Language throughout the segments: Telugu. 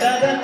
da da da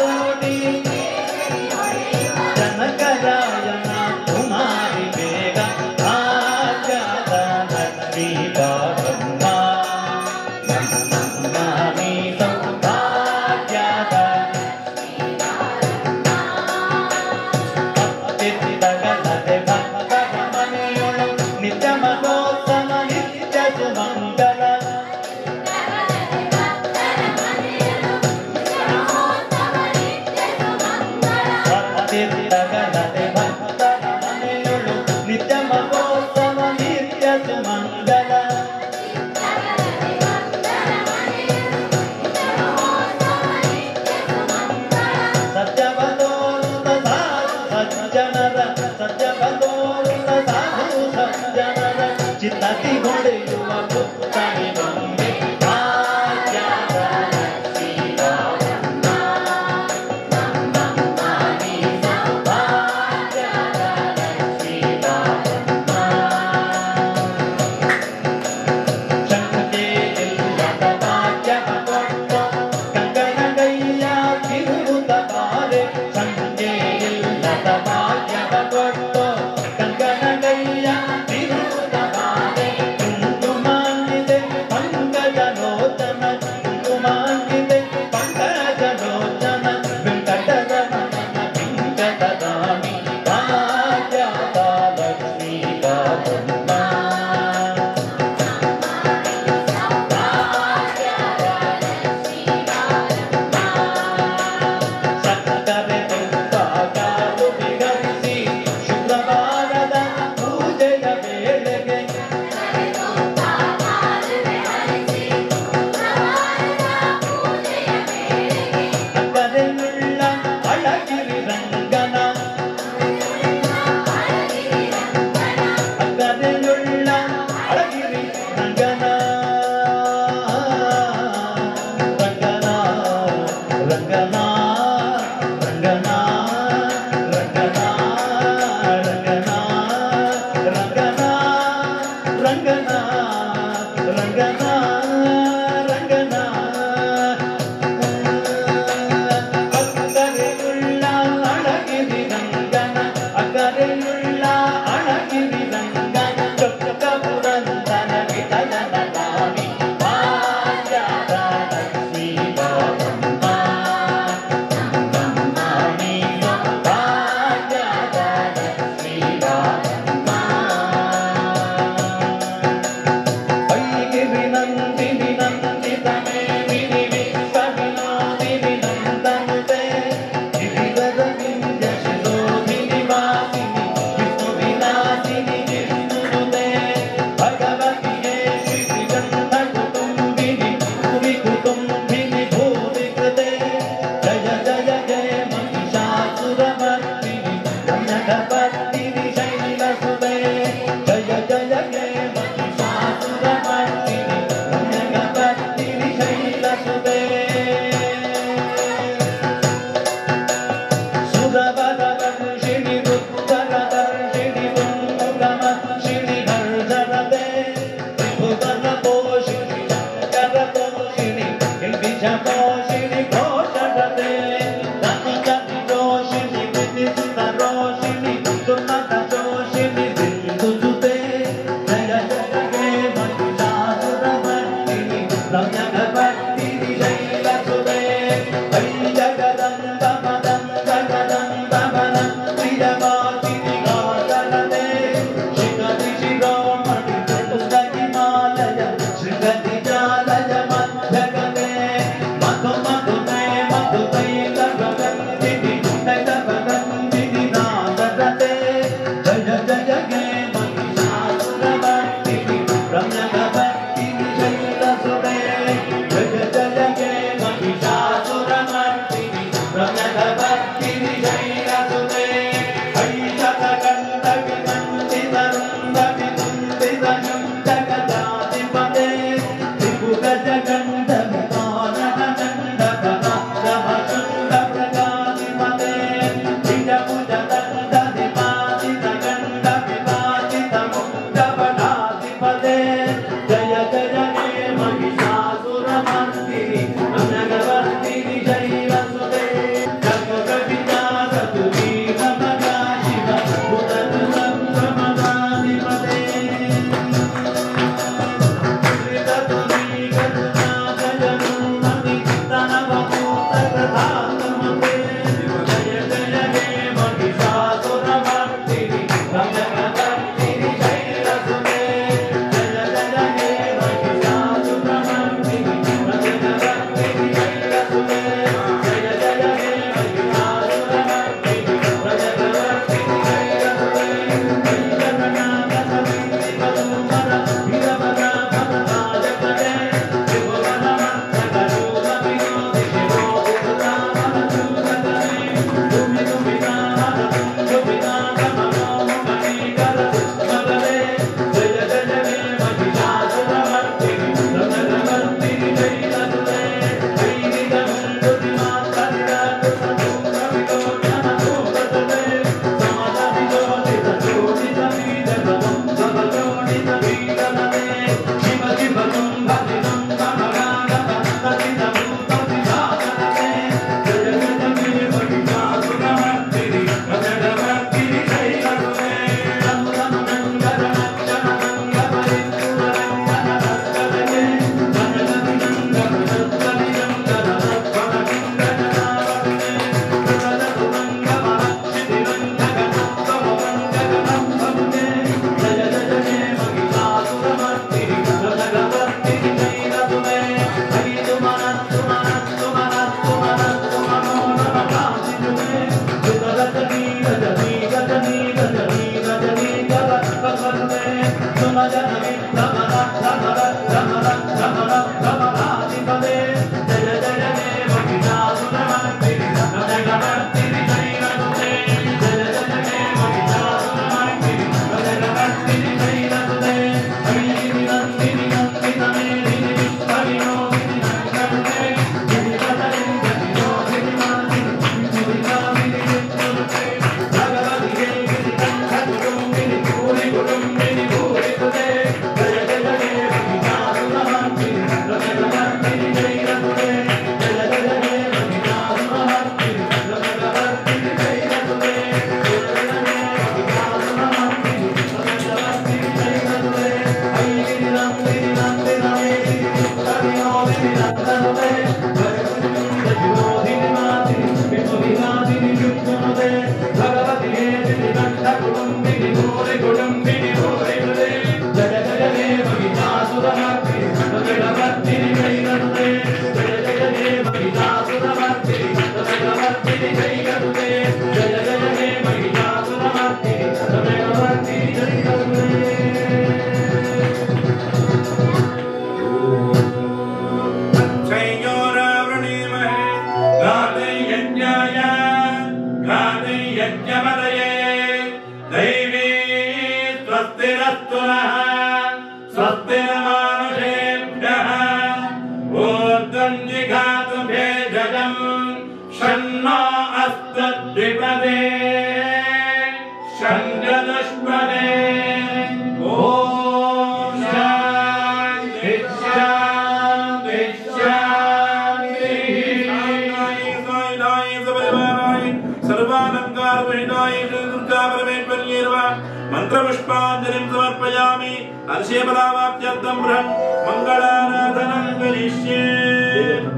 Ramazan, Ramazan, Ramazan, Ramazan.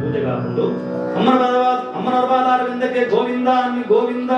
పూజగా ముందు అమ్మన అమ్మన విందకే గోవింద అని గోవింద